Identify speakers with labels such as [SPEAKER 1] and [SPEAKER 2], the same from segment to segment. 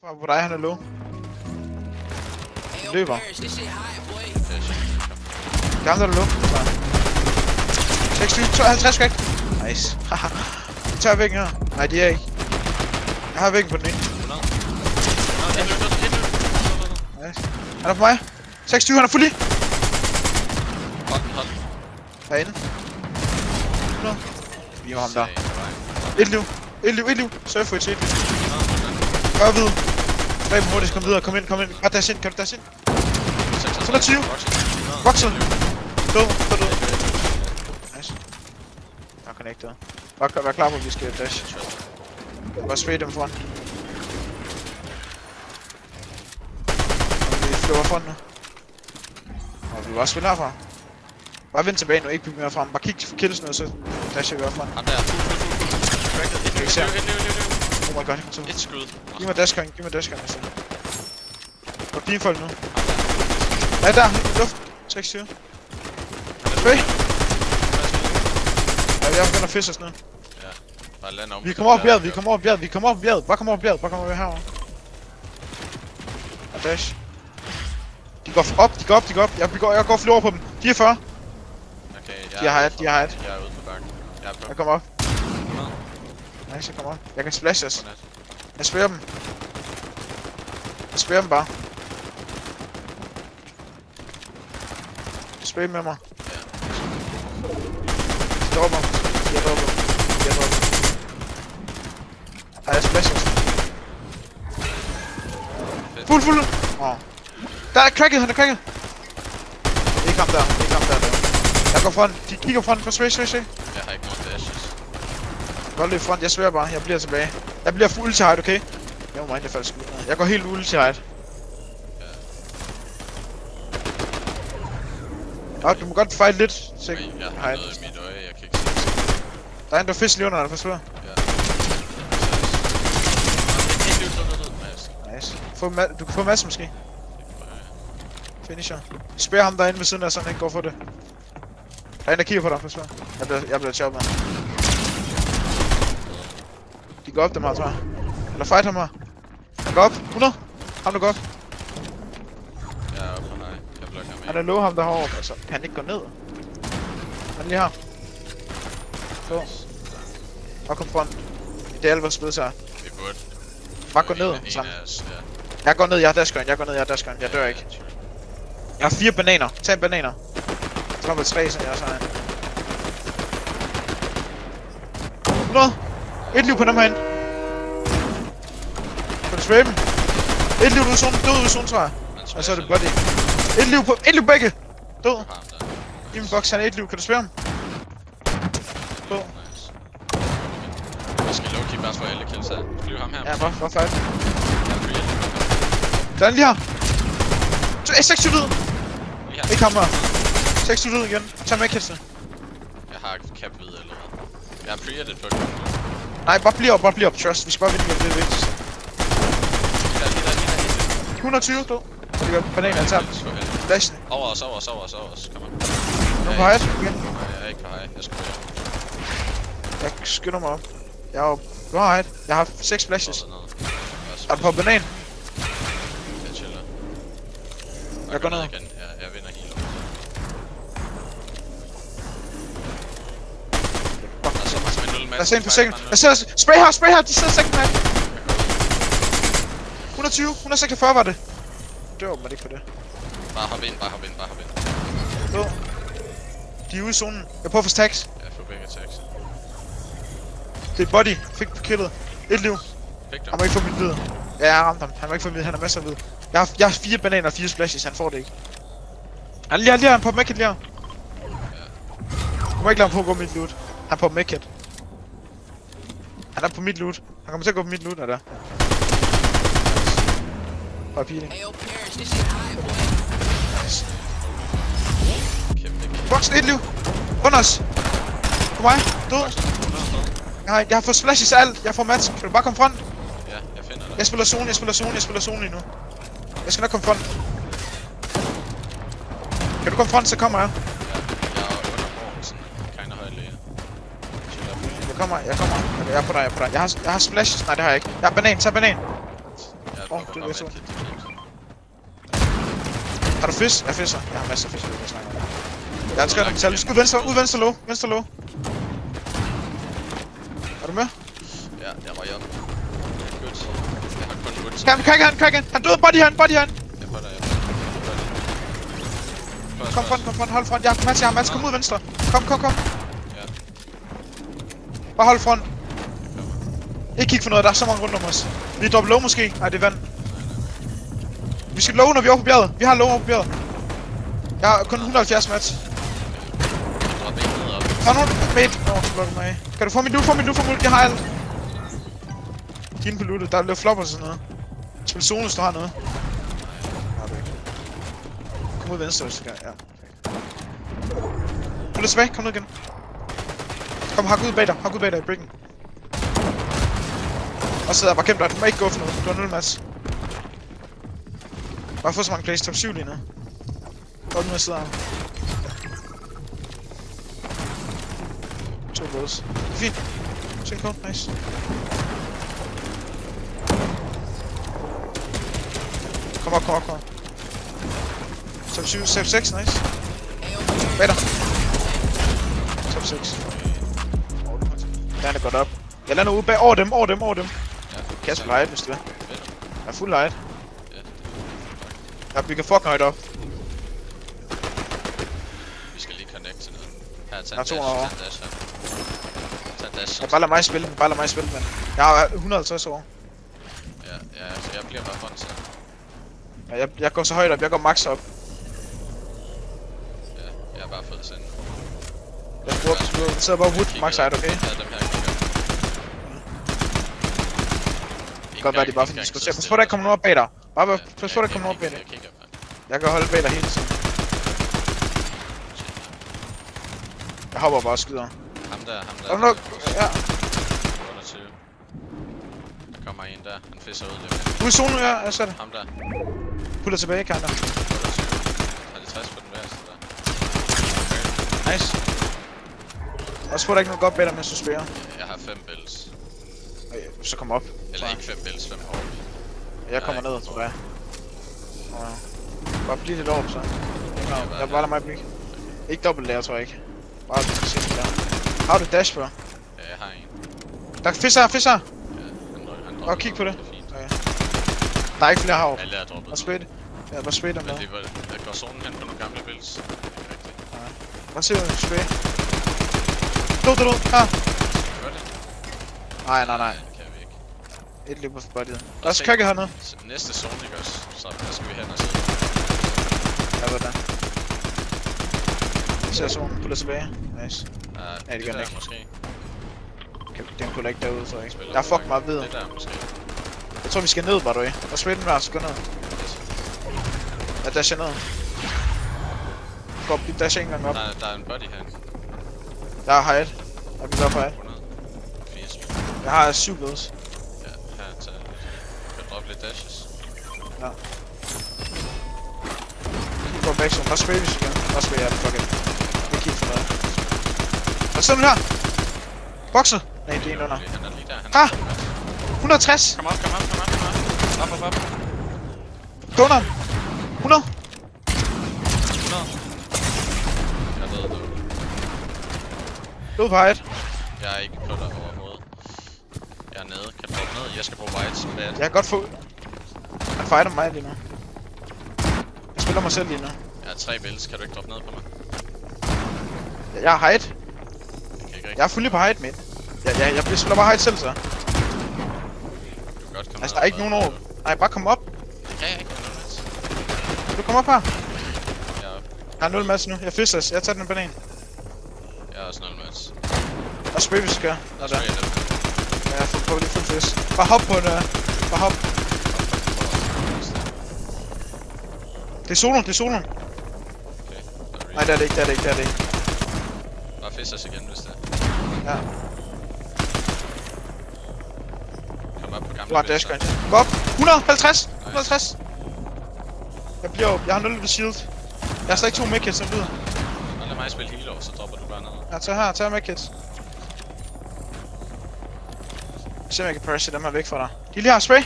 [SPEAKER 1] Hvor er dig, han er low. Han løber. Det er ham, der er low. Så. 26, 52 væk. Nice. Haha. Tager væggen her. Nej, de er ikke. Jeg har væggen på den ene. Nice. Han er på mig. 26, han er fuld i. Derinde. Vi har ham der. Et liv. Et liv, et liv. Surf for et liv. Gør vid. Dræb dem hurtigt, kom videre, kom ind, kom ind. Bare dash ind, kan du dash ind? 120. Vokset. Død, død, død. Nice. Jeg er connected. Bare vær klar på, at vi skal dash. Bare spray dem foran. Og vi flyver foran nu. Og vi vil også spille herfra. Bare vend tilbage nu, ikke bygge mere frem. Bare kig for kills nu, så dasher vi op foran.
[SPEAKER 2] Ham der. Fuld, fuld, fuld, fuld. Liv,
[SPEAKER 1] my god, jeg kom til.
[SPEAKER 2] Et skud.
[SPEAKER 1] Giv mig dashgang, giv mig dashgang, altså. Og folk nu. Ja, der, luft. 6 7 Spray. Ja, jeg begynder at fiske os nu.
[SPEAKER 2] Bare land om.
[SPEAKER 1] Vi kommer op bjerget, vi kommer op bjerget, vi kommer op bjerget. Bare kom op bjerget, bare kom op herover. Og dash. De går op, de går op, de går op. Jeg går, jeg går flyver over på dem. De er 40.
[SPEAKER 2] Okay, jeg
[SPEAKER 1] De har
[SPEAKER 2] er
[SPEAKER 1] et, de har et.
[SPEAKER 2] Jeg er ude på bakken. Jeg er på.
[SPEAKER 1] Jeg kommer op.
[SPEAKER 2] 100.
[SPEAKER 1] Nice, jeg kommer. Jeg kan splash os. Jeg spærer dem. Jeg spærer dem bare. Spray med mig. De dropper. Droppet. De har droppet. Ej, jeg splasher. Fuld, fuld. Åh. Oh. Der er cracket, han er cracket. Er ikke ham der, det er ikke ham der. der. Jeg går front, de kigger front på sway, sway, sway.
[SPEAKER 2] Jeg har ikke nogen dashes.
[SPEAKER 1] Godt løb front, jeg svær bare, jeg bliver tilbage. Jeg bliver fuld ulti height, okay? Jeg må mind, det faldt sgu. Jeg går helt ulti height. Nå, du må godt fight lidt.
[SPEAKER 2] Okay, jeg har
[SPEAKER 1] height.
[SPEAKER 2] noget i mit øje, jeg kan ikke se.
[SPEAKER 1] Der er en, der fisk lige under, der forsvær.
[SPEAKER 2] Ja. Nice.
[SPEAKER 1] Få du kan få masse måske. Finisher. Spær ham derinde ved siden af, så han ikke går for det. Der er en, der kigger på dig, forsvær. Jeg bliver, jeg bliver choppet. De går op dem her, tror jeg. Eller fight ham her. Går op. 100. Ham der går op.
[SPEAKER 2] Jeg er oppe high. Jeg blokker ham
[SPEAKER 1] Han er low ham der herovre, altså. Kan han ikke gå ned? Han lige her. Gå. Og kom front. Det er alvor spil sig.
[SPEAKER 2] Vi burde.
[SPEAKER 1] Bare gå ned,
[SPEAKER 2] ja.
[SPEAKER 1] Jeg går ned, jeg har dashgun, jeg går ned, jeg har dashgun, jeg dør ikke. Jeg har fire bananer. Tag en bananer. Så kommer tre, så jeg også har en. 100. Et liv på dem herinde. Du spray dem? Et liv ude i zonen, død ude i zonen, tror jeg. Og så er det body. Et liv på, et liv begge. Død. I min box, han er et liv. Kan du spare ham? Død.
[SPEAKER 2] Jeg skal low-key bare få alle kills her. Flyv ham her.
[SPEAKER 1] Ja,
[SPEAKER 2] er free alle.
[SPEAKER 1] Der er lige her. Så- eh, 26 lyd. Ikke ham her. 26 lyd igen. Tag med kæste.
[SPEAKER 2] Jeg har cap hvid eller hvad. Jeg har pre-edit på
[SPEAKER 1] Nej, bare bliv op, bare bliv op. Trust. Vi skal bare vinde det er det vigtigste.
[SPEAKER 2] Lige der, lige der, lige der, lige der.
[SPEAKER 1] 120 død. Så det gør jeg.
[SPEAKER 2] Kills for helvede.
[SPEAKER 1] Flash.
[SPEAKER 2] Over os, over os, over os, over os. Kom on.
[SPEAKER 1] Nu
[SPEAKER 2] Jeg
[SPEAKER 1] på
[SPEAKER 2] ikke-
[SPEAKER 1] igen.
[SPEAKER 2] Nej, jeg er ikke på high. Jeg skal være.
[SPEAKER 1] Jeg skynder mig op. Jeg er jo... Du har height. Jeg har 6 flashes. Er du på banan?
[SPEAKER 2] Jeg chiller.
[SPEAKER 1] Jeg går ned.
[SPEAKER 2] igen. Ja, jeg vinder må man
[SPEAKER 1] Der er en på sengen. Jeg sidder... Spray her, spray her. De sidder second map. 120. 146 var det. Det var ikke for det.
[SPEAKER 2] Bare hop ind, bare hop ind, bare hop ind.
[SPEAKER 1] Død. De er ude i zonen. Jeg prøver at få stacks.
[SPEAKER 2] Jeg får begge attacks.
[SPEAKER 1] Det er body. Fik killet. Et liv.
[SPEAKER 2] Fik?
[SPEAKER 1] Han må ikke få mit hvid. Ja, jeg har ramt ham. Han må ikke få mit Han har masser af hvid. Jeg har, jeg har fire bananer og fire splashes. Han får det ikke. Han lige her, lige. Han på medkit lige her. Du må ikke lade ham på at gå mit loot. Han er på medkit. Han er på mit loot. Han kommer til at gå på mit loot, er der. Bare peeling. Boxen, et liv. Under os. På mig. Død. Jeg har, jeg har fået splashes af alt. Jeg får match. Kan du bare komme front?
[SPEAKER 2] Ja, jeg finder dig.
[SPEAKER 1] Jeg spiller zone, jeg spiller zone, jeg spiller zone lige nu. Jeg skal nok komme front. Kan du komme front, så kommer jeg.
[SPEAKER 2] Jeg er
[SPEAKER 1] kommer, jeg kommer. Jeg er på dig, jeg er på dig. Jeg har, jeg har splashes. Nej, det har jeg ikke. Jeg har banan, tag banan. Åh,
[SPEAKER 2] på
[SPEAKER 1] det er så. Har du fisk? Jeg fisser. Jeg har masser af fisk, jeg vil snakke om. Jeg har metal. Skud venstre, ud venstre low. Venstre low. Er du med?
[SPEAKER 2] Ja, jeg var hjemme. Good. Jeg har kun good.
[SPEAKER 1] Kan, kan, kan, kan, kan. Han døde. Body han, body han.
[SPEAKER 2] Jeg får dig, jeg får.
[SPEAKER 1] Kom front, kom front, hold front. Jeg har Mats, jeg har Mats. Kom ud venstre. Kom, kom, kom.
[SPEAKER 2] Ja.
[SPEAKER 1] Bare hold front. Ikke kig for noget, der er så mange rundt om os. Vi er low måske. Nej, det er vand. Vi skal low, når vi er oppe på bjerget. Vi har low oppe på bjerget. Jeg har kun 170 match.
[SPEAKER 2] Der er op.
[SPEAKER 1] Tag nogen mate. Åh, oh, mig af. Kan du få min loot, få min loot, få min loot. Jeg har alt. Din på lootet. Der er lidt flop og sådan noget. Spil zone, hvis du har noget. Har du ikke. Kom ud venstre, hvis du kan, Ja. Kom lidt tilbage. Kom ned igen. Kom, hak ud bag dig. Hak ud bag dig i bricken. Og så sidder jeg bare kæmpe dig. Du må ikke gå for noget. Du har 0 match. Bare få så mange plays. Top 7 lige nu. Godt med at sidde her. To blows. Fint. Send code, nice. Kom op, kom op, kom op. Top 7, save 6, nice. Bag dig. Top 6. Den er godt op. Jeg lander ude bag over dem, over dem, over dem. Kasper light, hvis du vil. Jeg er fuld light.
[SPEAKER 2] Ja.
[SPEAKER 1] Jeg bygger fucking højt op.
[SPEAKER 2] Vi skal lige connect til noget. Her, tag
[SPEAKER 1] er
[SPEAKER 2] en dash, tag en dash her. Tag en dash.
[SPEAKER 1] Jeg bare lad mig spille bare lad mig spille den. Jeg har 150 år.
[SPEAKER 2] Ja, ja, så jeg bliver bare front til.
[SPEAKER 1] Ja, Jeg, jeg går så højt op, jeg går max op.
[SPEAKER 2] Ja, jeg er bare fed send.
[SPEAKER 1] Jeg bruger, jeg sidder bare wood, max height, okay?
[SPEAKER 2] Ja, dem her kigger.
[SPEAKER 1] Det kan godt være, de bare fordi de skulle se. Pas på, der kommer nogen op bag dig. Bare pas pas på, der kommer nogen op bag dig.
[SPEAKER 2] Jeg
[SPEAKER 1] kan holde bag dig hele tiden. Jeg hopper bare og skyder.
[SPEAKER 2] Ham der, ham der.
[SPEAKER 1] Er du nok? Ja.
[SPEAKER 2] 28. Der kommer en der. Han fisser ud lidt.
[SPEAKER 1] Ude i zonen, ja, jeg ser det.
[SPEAKER 2] Ham der.
[SPEAKER 1] Puller tilbage, kanter.
[SPEAKER 2] 28. Har de 60 på den værste der?
[SPEAKER 1] Nice. Og så der ikke noget godt dig, mens du spiller.
[SPEAKER 2] Jeg har 5 bells.
[SPEAKER 1] Okay, Så kom op.
[SPEAKER 2] Eller ikke 5 bells, 5 hår.
[SPEAKER 1] Jeg kommer ned, tror jeg. Ja. Bare bliv lidt over, så. Nå, jeg bare lader mig blive. Ikke dobbelt der, tror jeg ikke. Bare se der. Har du dash på?
[SPEAKER 2] Ja, jeg har en.
[SPEAKER 1] Der er fisk her, fisk her!
[SPEAKER 2] Ja, han, han dropper
[SPEAKER 1] kig på det.
[SPEAKER 2] Er.
[SPEAKER 1] Okay. Der er ikke flere heroppe.
[SPEAKER 2] Alle er droppet.
[SPEAKER 1] Bare spil det. Ja, bare spil dem med.
[SPEAKER 2] det var, der går zonen hen på nogle gamle bells. Det er ikke rigtigt.
[SPEAKER 1] Bare se, hvad du spil. Du, du, du. Her.
[SPEAKER 2] Gør det?
[SPEAKER 1] Nej, nej, nej.
[SPEAKER 2] det kan vi ikke.
[SPEAKER 1] Et liv på bodyet. Der er også køkke hernede.
[SPEAKER 2] Næste zone, ikke også? Så der skal vi hen og sidde.
[SPEAKER 1] Ja, hvordan? Ser zonen. Puller tilbage. Nice. Ja, det gør den
[SPEAKER 2] der
[SPEAKER 1] ikke.
[SPEAKER 2] måske.
[SPEAKER 1] Okay, Den puller ikke derude, tror jeg ikke. Der er
[SPEAKER 2] ikke?
[SPEAKER 1] meget videre.
[SPEAKER 2] Det der måske.
[SPEAKER 1] Jeg tror, vi skal ned, by the way. Og spil den der, så gå ned.
[SPEAKER 2] Yes.
[SPEAKER 1] Jeg dasher ned. Gå, vi dasher ikke engang op.
[SPEAKER 2] Der, der er en body her.
[SPEAKER 1] Jeg har hide. Jeg bliver på hide.
[SPEAKER 2] 100. 80.
[SPEAKER 1] Jeg har syv blods.
[SPEAKER 2] Lidt dashes.
[SPEAKER 1] Back spil, hvis du kan. Bare spil, ja, fuck it. Ikke kigge for noget. Hvad sidder du her? Bokser? Nej, det er en under.
[SPEAKER 2] Han er lige der. Han
[SPEAKER 1] Ah!
[SPEAKER 2] er
[SPEAKER 1] 160!
[SPEAKER 2] Kom op, kom op, kom op, kom op. Op, op, op.
[SPEAKER 1] Under! 100!
[SPEAKER 2] 100. Jeg ved du.
[SPEAKER 1] Lød på hide.
[SPEAKER 2] Jeg er ikke på dig Jeg er. Kan du droppe ned? Jeg skal bruge whites. Bad.
[SPEAKER 1] Jeg kan godt få... Han fighter mig lige nu. Jeg spiller mig selv lige nu.
[SPEAKER 2] Jeg har tre bells. Kan du ikke droppe ned på mig?
[SPEAKER 1] Jeg har hide.
[SPEAKER 2] Jeg kan.
[SPEAKER 1] Jeg er fuldt på hide, mate. Jeg, jeg, jeg spiller bare hide selv, så.
[SPEAKER 2] Du kan godt komme
[SPEAKER 1] Altså, der er ikke
[SPEAKER 2] og
[SPEAKER 1] nogen over. Nej, bare kom op.
[SPEAKER 2] Det kan jeg ikke.
[SPEAKER 1] Vil du komme op her?
[SPEAKER 2] Jeg er,
[SPEAKER 1] Jeg har 0 masse nu. Jeg fisker. Jeg tager den banan.
[SPEAKER 2] jeg er også 0 match.
[SPEAKER 1] Og spil, hvis du skal.
[SPEAKER 2] Jeg tror,
[SPEAKER 1] der.
[SPEAKER 2] jeg er dem.
[SPEAKER 1] Ja, jeg får på lige fuld fisk. Bare hop på den. øh. Bare hop. Det er solo, det er solo.
[SPEAKER 2] Okay. der er
[SPEAKER 1] Nej, det er det ikke, det er det ikke, det er det ikke.
[SPEAKER 2] Bare fisk os igen, hvis det er.
[SPEAKER 1] Ja,
[SPEAKER 2] Kom op på gamle
[SPEAKER 1] du har
[SPEAKER 2] bells
[SPEAKER 1] dash
[SPEAKER 2] her.
[SPEAKER 1] gun. Gå op. 150! 150! Jeg bliver op. Jeg har 0 ved shield. Jeg har stadig to medkits, som lyder.
[SPEAKER 2] Lad mig spille healer, så dropper du bare ned.
[SPEAKER 1] Ja, tag her, tag medkits. Se om jeg kan presse dem her væk fra dig. De lige har spray.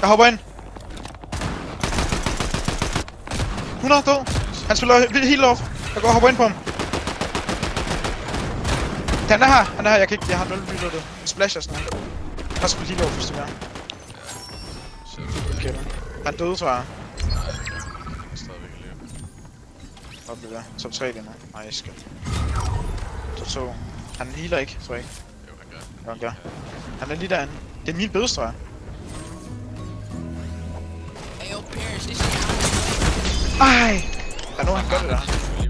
[SPEAKER 1] Jeg hopper ind. 100 død. Han spiller helt off. Jeg går og hopper ind på ham. Den er her. Han er her. Jeg kan ikke. Jeg har nul reloadet. En splash og sådan noget. Jeg skulle lige lov, hvis det er. Okay. Han døde, tror jeg.
[SPEAKER 2] Nej, jeg er stadigvæk i live.
[SPEAKER 1] Hvad bliver Top 3 lige nu. Nej, jeg skal. Top 2. Han healer ikke, tror jeg ikke. Han gør. Han er lige derinde. Det er min bødes, tror jeg.
[SPEAKER 3] Hey, yo, Paris, this shit.
[SPEAKER 1] Ej! Ja, nu han gør det der.